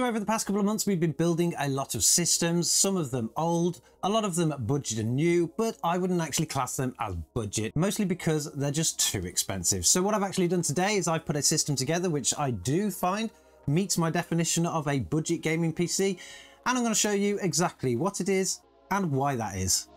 So over the past couple of months, we've been building a lot of systems, some of them old, a lot of them budget and new, but I wouldn't actually class them as budget, mostly because they're just too expensive. So what I've actually done today is I've put a system together, which I do find meets my definition of a budget gaming PC, and I'm going to show you exactly what it is and why that is.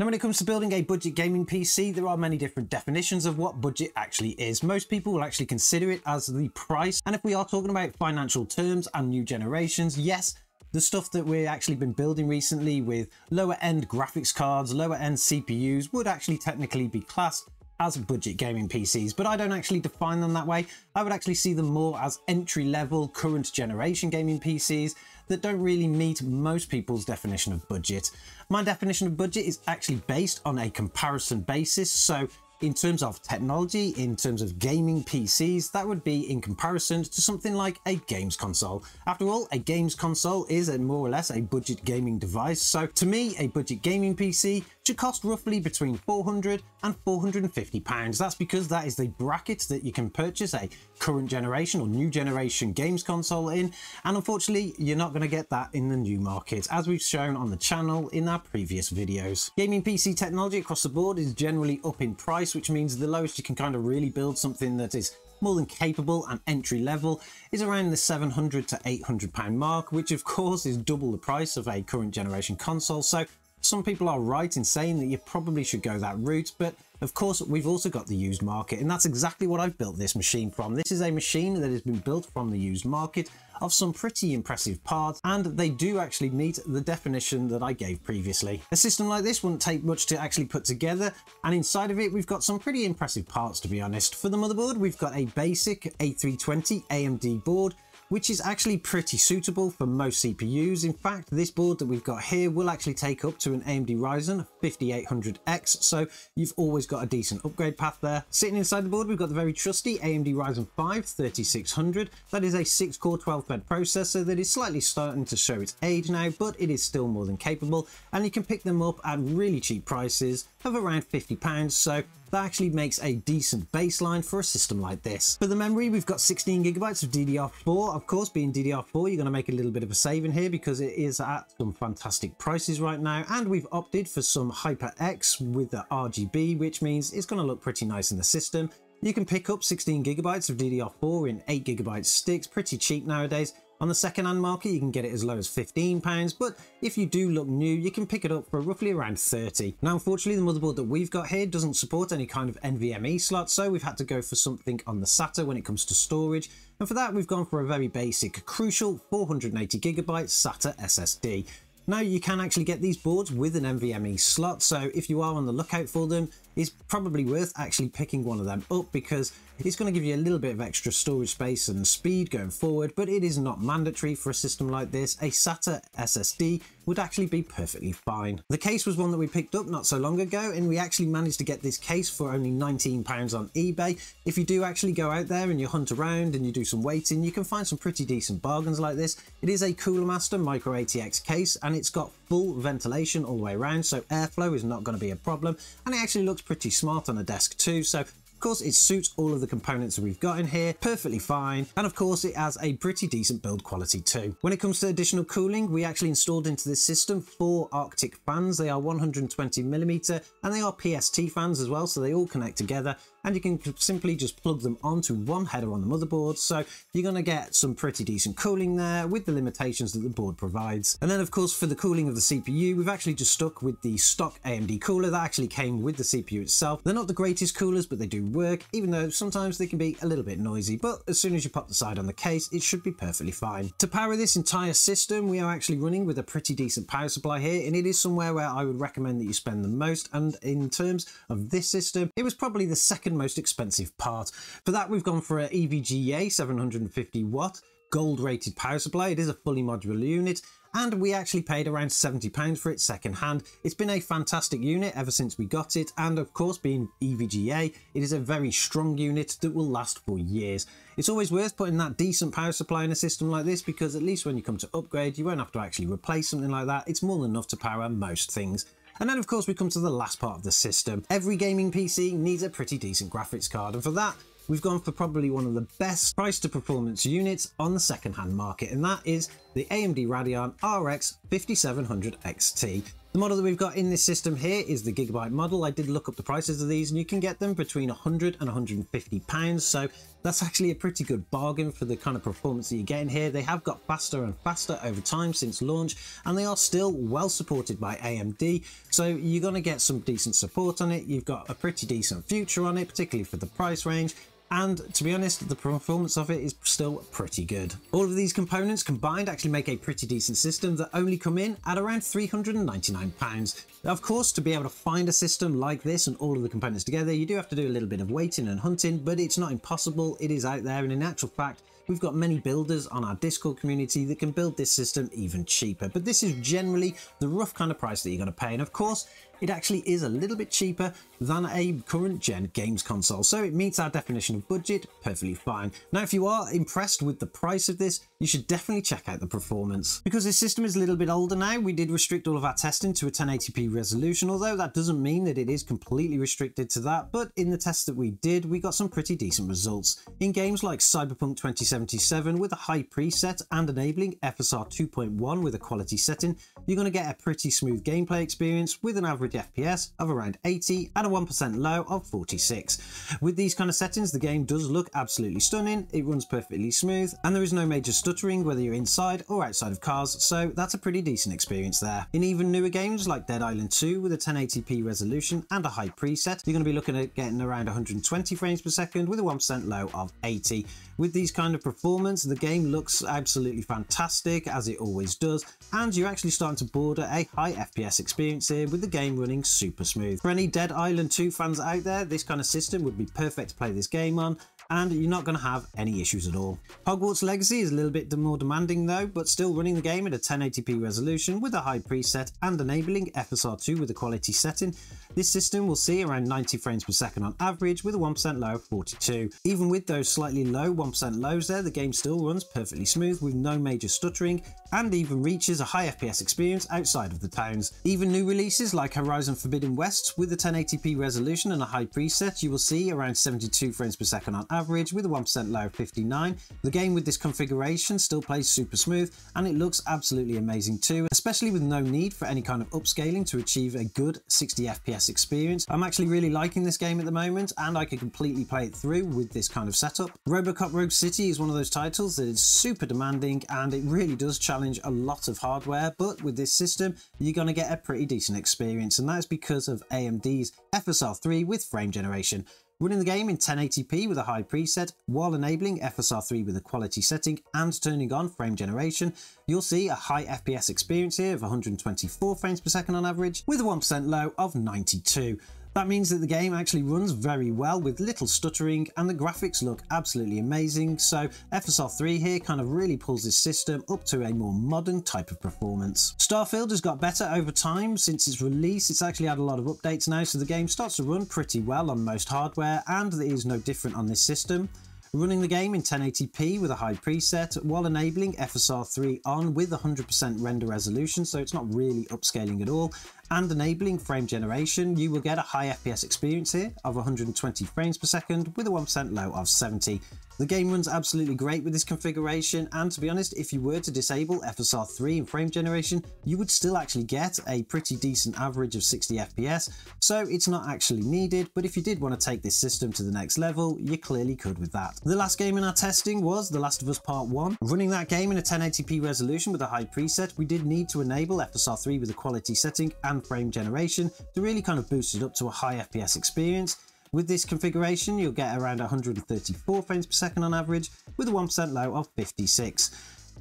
Now when it comes to building a budget gaming PC, there are many different definitions of what budget actually is. Most people will actually consider it as the price. And if we are talking about financial terms and new generations, yes, the stuff that we've actually been building recently with lower end graphics cards, lower end CPUs would actually technically be classed as budget gaming PCs, but I don't actually define them that way. I would actually see them more as entry level current generation gaming PCs that don't really meet most people's definition of budget. My definition of budget is actually based on a comparison basis. So in terms of technology, in terms of gaming PCs, that would be in comparison to something like a games console. After all, a games console is a more or less a budget gaming device. So to me, a budget gaming PC should cost roughly between 400 and 450 pounds. That's because that is the bracket that you can purchase a current generation or new generation games console in. And unfortunately, you're not going to get that in the new market, as we've shown on the channel in our previous videos. Gaming PC technology across the board is generally up in price, which means the lowest you can kind of really build something that is more than capable and entry level is around the 700 to 800 pound mark which of course is double the price of a current generation console. So some people are right in saying that you probably should go that route, but of course we've also got the used market and that's exactly what I've built this machine from. This is a machine that has been built from the used market of some pretty impressive parts and they do actually meet the definition that I gave previously. A system like this wouldn't take much to actually put together and inside of it we've got some pretty impressive parts to be honest. For the motherboard we've got a basic A320 AMD board which is actually pretty suitable for most CPUs. In fact, this board that we've got here will actually take up to an AMD Ryzen 5800X, so you've always got a decent upgrade path there. Sitting inside the board, we've got the very trusty AMD Ryzen 5 3600. That is a 6-core 12-thread processor that is slightly starting to show its age now, but it is still more than capable, and you can pick them up at really cheap prices of around £50, so that actually makes a decent baseline for a system like this. For the memory, we've got 16 gigabytes of DDR4. Of course, being DDR4, you're going to make a little bit of a saving here because it is at some fantastic prices right now. And we've opted for some HyperX with the RGB, which means it's going to look pretty nice in the system. You can pick up 16 gigabytes of DDR4 in 8 gigabyte sticks, pretty cheap nowadays. On the second-hand market, you can get it as low as £15, but if you do look new, you can pick it up for roughly around 30 Now, unfortunately, the motherboard that we've got here doesn't support any kind of NVMe slot, so we've had to go for something on the SATA when it comes to storage. And for that, we've gone for a very basic, crucial 480GB SATA SSD. Now you can actually get these boards with an NVMe slot, so if you are on the lookout for them, it's probably worth actually picking one of them up because it's going to give you a little bit of extra storage space and speed going forward, but it is not mandatory for a system like this. A SATA SSD would actually be perfectly fine. The case was one that we picked up not so long ago, and we actually managed to get this case for only £19 on eBay. If you do actually go out there and you hunt around and you do some waiting, you can find some pretty decent bargains like this. It is a Cooler Master Micro ATX case, and it's got full ventilation all the way around, so airflow is not going to be a problem, and it actually looks pretty smart on a desk too, so of course, it suits all of the components that we've got in here perfectly fine. And of course, it has a pretty decent build quality too. When it comes to additional cooling, we actually installed into this system four Arctic fans. They are 120 millimeter and they are PST fans as well. So they all connect together and you can simply just plug them onto one header on the motherboard. So you're going to get some pretty decent cooling there with the limitations that the board provides. And then of course, for the cooling of the CPU, we've actually just stuck with the stock AMD cooler that actually came with the CPU itself. They're not the greatest coolers, but they do work, even though sometimes they can be a little bit noisy, but as soon as you pop the side on the case, it should be perfectly fine. To power this entire system, we are actually running with a pretty decent power supply here, and it is somewhere where I would recommend that you spend the most, and in terms of this system, it was probably the second most expensive part. For that, we've gone for an EVGA 750 watt gold rated power supply. It is a fully modular unit and we actually paid around £70 for it second hand. It's been a fantastic unit ever since we got it and of course being EVGA it is a very strong unit that will last for years. It's always worth putting that decent power supply in a system like this because at least when you come to upgrade you won't have to actually replace something like that. It's more than enough to power most things. And then of course we come to the last part of the system. Every gaming PC needs a pretty decent graphics card and for that we've gone for probably one of the best price to performance units on the second-hand market, and that is the AMD Radeon RX 5700 XT. The model that we've got in this system here is the Gigabyte model. I did look up the prices of these and you can get them between 100 and 150 pounds. So that's actually a pretty good bargain for the kind of performance that you're getting here. They have got faster and faster over time since launch and they are still well supported by AMD. So you're going to get some decent support on it. You've got a pretty decent future on it, particularly for the price range and to be honest the performance of it is still pretty good. All of these components combined actually make a pretty decent system that only come in at around £399. Of course to be able to find a system like this and all of the components together you do have to do a little bit of waiting and hunting but it's not impossible it is out there and in actual fact we've got many builders on our Discord community that can build this system even cheaper. But this is generally the rough kind of price that you're going to pay. And of course, it actually is a little bit cheaper than a current gen games console. So it meets our definition of budget perfectly fine. Now, if you are impressed with the price of this, you should definitely check out the performance. Because this system is a little bit older now, we did restrict all of our testing to a 1080p resolution, although that doesn't mean that it is completely restricted to that, but in the tests that we did, we got some pretty decent results. In games like Cyberpunk 2077 with a high preset and enabling FSR 2.1 with a quality setting, you're going to get a pretty smooth gameplay experience with an average FPS of around 80 and a 1% low of 46. With these kind of settings, the game does look absolutely stunning, it runs perfectly smooth, and there is no major stuttering whether you're inside or outside of cars, so that's a pretty decent experience there. In even newer games like Dead Island 2 with a 1080p resolution and a high preset, you're going to be looking at getting around 120 frames per second with a 1% low of 80. With these kind of performance, the game looks absolutely fantastic as it always does, and you're actually starting to border a high FPS experience here with the game running super smooth. For any Dead Island 2 fans out there, this kind of system would be perfect to play this game on, and you're not going to have any issues at all. Hogwarts Legacy is a little bit more demanding though, but still running the game at a 1080p resolution with a high preset and enabling FSR2 with a quality setting. This system will see around 90 frames per second on average with a 1% low of 42. Even with those slightly low 1% lows there, the game still runs perfectly smooth with no major stuttering and even reaches a high FPS experience outside of the towns. Even new releases like Horizon Forbidden West with a 1080p resolution and a high preset, you will see around 72 frames per second on average with a 1% low of 59. The game with this configuration still plays super smooth and it looks absolutely amazing too, especially with no need for any kind of upscaling to achieve a good 60 FPS experience. I'm actually really liking this game at the moment and I can completely play it through with this kind of setup. Robocop Rogue City is one of those titles that is super demanding and it really does challenge a lot of hardware, but with this system, you're going to get a pretty decent experience and that's because of AMD's FSR3 with frame generation. Running the game in 1080p with a high preset while enabling FSR3 with a quality setting and turning on frame generation, you'll see a high FPS experience here of 124 frames per second on average with a 1% low of 92. That means that the game actually runs very well with little stuttering and the graphics look absolutely amazing. So FSR3 here kind of really pulls this system up to a more modern type of performance. Starfield has got better over time since its release. It's actually had a lot of updates now so the game starts to run pretty well on most hardware and it is no different on this system. Running the game in 1080p with a high preset while enabling FSR3 on with 100% render resolution so it's not really upscaling at all and enabling frame generation, you will get a high FPS experience here of 120 frames per second with a 1% low of 70. The game runs absolutely great with this configuration and to be honest, if you were to disable FSR3 and frame generation, you would still actually get a pretty decent average of 60 FPS, so it's not actually needed, but if you did want to take this system to the next level, you clearly could with that. The last game in our testing was The Last of Us Part 1. Running that game in a 1080p resolution with a high preset, we did need to enable FSR3 with a quality setting and frame generation to really kind of boost it up to a high FPS experience. With this configuration, you'll get around 134 frames per second on average with a 1% low of 56.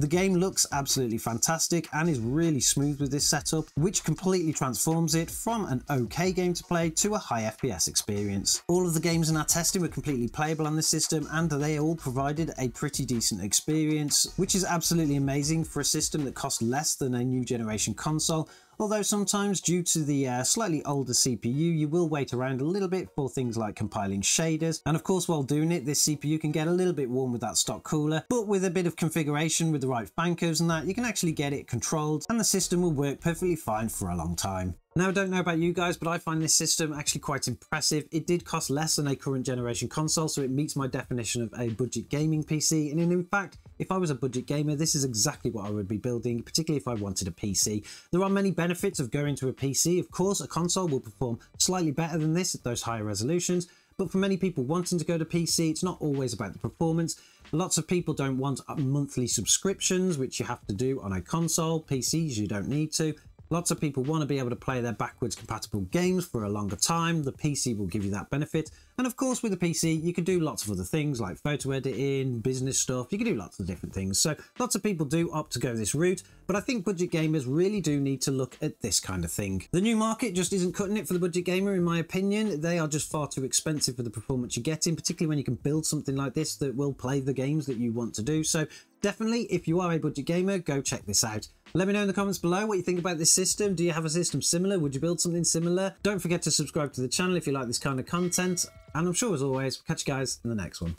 The game looks absolutely fantastic and is really smooth with this setup, which completely transforms it from an okay game to play to a high FPS experience. All of the games in our testing were completely playable on this system and they all provided a pretty decent experience, which is absolutely amazing for a system that costs less than a new generation console although sometimes due to the uh, slightly older CPU you will wait around a little bit for things like compiling shaders and of course while doing it this CPU can get a little bit warm with that stock cooler but with a bit of configuration with the right fan curves and that you can actually get it controlled and the system will work perfectly fine for a long time. Now, I don't know about you guys, but I find this system actually quite impressive. It did cost less than a current generation console, so it meets my definition of a budget gaming PC. And in fact, if I was a budget gamer, this is exactly what I would be building, particularly if I wanted a PC. There are many benefits of going to a PC. Of course, a console will perform slightly better than this at those higher resolutions, but for many people wanting to go to PC, it's not always about the performance. Lots of people don't want monthly subscriptions, which you have to do on a console. PCs, you don't need to. Lots of people want to be able to play their backwards compatible games for a longer time. The PC will give you that benefit. And of course, with the PC, you can do lots of other things like photo editing, business stuff. You can do lots of different things. So lots of people do opt to go this route. But I think budget gamers really do need to look at this kind of thing. The new market just isn't cutting it for the budget gamer, in my opinion. They are just far too expensive for the performance you're getting, particularly when you can build something like this that will play the games that you want to do. So definitely, if you are a budget gamer, go check this out. Let me know in the comments below what you think about this system. Do you have a system similar? Would you build something similar? Don't forget to subscribe to the channel if you like this kind of content. And I'm sure as always, catch you guys in the next one.